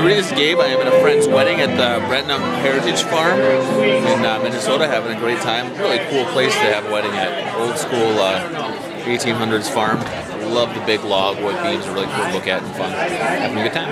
Gabe. I am at a friend's wedding at the Brenton Heritage Farm in uh, Minnesota, having a great time. Really cool place to have a wedding at. Old school uh, 1800s farm. Love the big log wood beams. Are really cool to look at and fun. Having a good time.